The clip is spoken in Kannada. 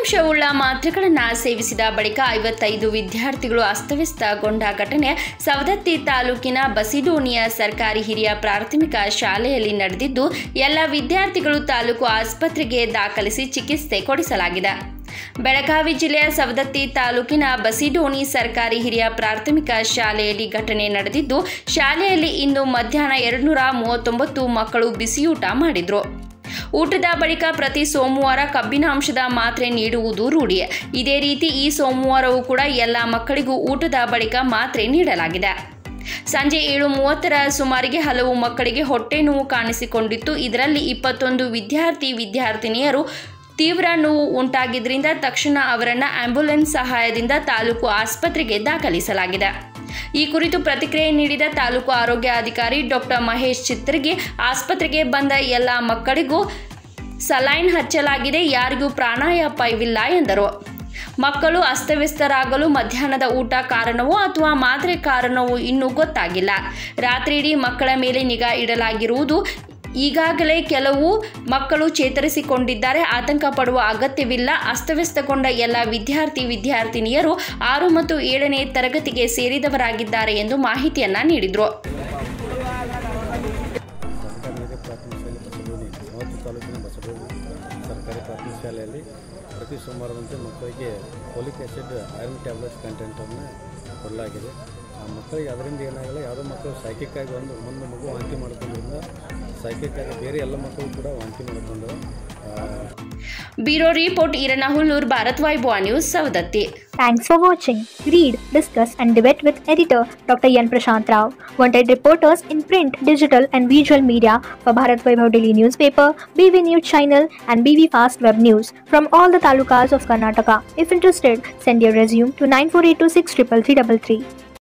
ಕಬ್ಬಿನಾಂಶವುಳ್ಳ ಮಾತ್ರೆಗಳನ್ನು ಸೇವಿಸಿದ ಬಳಿಕ ಐವತ್ತೈದು ವಿದ್ಯಾರ್ಥಿಗಳು ಅಸ್ತವ್ಯಸ್ತಗೊಂಡ ಘಟನೆ ಸವದತ್ತಿ ತಾಲೂಕಿನ ಬಸಿಡೋಣಿಯ ಸರ್ಕಾರಿ ಹಿರಿಯ ಪ್ರಾಥಮಿಕ ಶಾಲೆಯಲ್ಲಿ ನಡೆದಿದ್ದು, ಎಲ್ಲ ವಿದ್ಯಾರ್ಥಿಗಳು ತಾಲೂಕು ಆಸ್ಪತ್ರೆಗೆ ದಾಖಲಿಸಿ ಚಿಕಿತ್ಸೆ ಕೊಡಿಸಲಾಗಿದೆ. ಬೆಳಗಾವಿ ಜಿಲ್ಲೆಯ ಸವದತ್ತಿ ತಾಲೂಕಿನ ಬಸಿಡೋಣಿ ಸರ್ಕಾರಿ ಹಿರಿಯ ಪ್ರಾಥಮಿಕ ಶಾಲೆಯಲ್ಲಿ ಘಟನೆ ನಡೆದಿದ್ದು, ಶಾಲೆಯಲ್ಲಿ ಇಂದು ಮಧ್ಯಾಹ್ನ ಎರಡುನೂರ ಮೂವತ್ತೊಂಬತ್ತು ಮಕ್ಕಳು ಬಿಸಿಯೂಟ ಮಾಡಿದ್ರು. ಊಟದ ಬಳಿಕ ಪ್ರತಿ ಸೋಮವಾರ ಕಬ್ಬಿನ ಅಂಶದ ಮಾತ್ರೆ ನೀಡುವುದು ರೂಢಿ. ಇದೇ ರೀತಿ ಈ ಸೋಮವಾರವೂ ಕೂಡ ಎಲ್ಲ ಮಕ್ಕಳಿಗೂ ಊಟದ ಬಳಿಕ ಮಾತ್ರೆ ನೀಡಲಾಗಿದೆ. ಸಂಜೆ ಏಳು ಮೂವತ್ತರ ಸುಮಾರಿಗೆ ಹಲವು ಮಕ್ಕಳಿಗೆ ಹೊಟ್ಟೆ ನೋವು ಕಾಣಿಸಿಕೊಂಡಿತ್ತು. ಇದರಲ್ಲಿ ಇಪ್ಪತ್ತೊಂದು ವಿದ್ಯಾರ್ಥಿ ವಿದ್ಯಾರ್ಥಿನಿಯರು ತೀವ್ರ ನೋವು ಉಂಟಾಗಿದ್ದರಿಂದ ತಕ್ಷಣ ಅವರನ್ನು ಆಂಬ್ಯುಲೆನ್ಸ್ ಸಹಾಯದಿಂದ ತಾಲೂಕು ಆಸ್ಪತ್ರೆಗೆ ದಾಖಲಿಸಲಾಗಿದೆ. ಈ ಕುರಿತು ಪ್ರತಿಕ್ರಿಯೆ ನೀಡಿದ ತಾಲೂಕು ಆರೋಗ್ಯ ಅಧಿಕಾರಿ ಡಾಕ್ಟರ್ ಮಹೇಶ್ ಚಿತ್ರಗಿ ಆಸ್ಪತ್ರೆಗೆ ಬಂದ ಎಲ್ಲ ಮಕ್ಕಳಿಗೂ ಸಲೈನ್ ಹಚ್ಚಲಾಗಿದೆ, ಯಾರಿಗೂ ಪ್ರಾಣಾಯಾಪವಿಲ್ಲ ಎಂದರು. ಮಕ್ಕಳು ಅಸ್ತವ್ಯಸ್ತರಾಗಲು ಮಧ್ಯಾಹ್ನದ ಊಟ ಕಾರಣವೋ ಅಥವಾ ಮಾತ್ರೆ ಕಾರಣವೋ ಇನ್ನೂ ಗೊತ್ತಾಗಿಲ್ಲ. ರಾತ್ರಿಯಿಡೀ ಮಕ್ಕಳ ಮೇಲೆ ನಿಗಾ ಇಡಲಾಗಿರುವುದು ಈಗಾಗಲೇ ಕೆಲವು ಮಕ್ಕಳು ಚೇತರಿಸಿಕೊಂಡಿದ್ದಾರೆ. ಆತಂಕ ಪಡುವ ಅಗತ್ಯವಿಲ್ಲ. ಅಸ್ತವ್ಯಸ್ತಗೊಂಡ ಎಲ್ಲ ವಿದ್ಯಾರ್ಥಿ ವಿದ್ಯಾರ್ಥಿನಿಯರು ಆರು ಮತ್ತು ಏಳನೇ ತರಗತಿಗೆ ಸೇರಿದವರಾಗಿದ್ದಾರೆ ಎಂದು ಮಾಹಿತಿಯನ್ನ ನೀಡಿದರು. ಸರ್ಕಾರಿ ಪ್ರತಿ ಸೋಮವಾರದಂತೆ ಮಕ್ಕಳಿಗೆ ಪೋಲಿಕ್ ಆ್ಯಸಿಡ್ ಐರನ್ ಟ್ಯಾಬ್ಲೆಟ್ಸ್ ಕಂಟೆಂಟನ್ನು ಕೊಡಲಾಗಿದೆ. ಆ ಮಕ್ಕಳಿಗೆ ಅದರಿಂದ ಏನಾಗಲ್ಲ, ಯಾವುದೋ ಮಕ್ಕಳು ಸೈಕಿಕ್ ಆಗಿ ಒಂದು ಒಂದು ಮಗು ವಾಂತಿ ಮಾಡ್ಕೊಂಡ್ರಿಂದ ಸೈಕಿಕ್ ಆಗಿ ಬೇರೆ ಎಲ್ಲ ಮಕ್ಕಳು ಕೂಡ ವಾಂತಿ ಮಾಡಿಕೊಂಡು bureau report Iranahullur Bharat Vaibhava news Savadatti Thanks for watching. Read, discuss, and debate with editor Dr. Yan Prashant Rao. Wanted reporters in print, digital, and visual media for Bharat Vaibhav Daily Newspaper, BV News Channel, and BV Fast Web News from all the talukas of Karnataka. If interested, send your resume to 9482633333.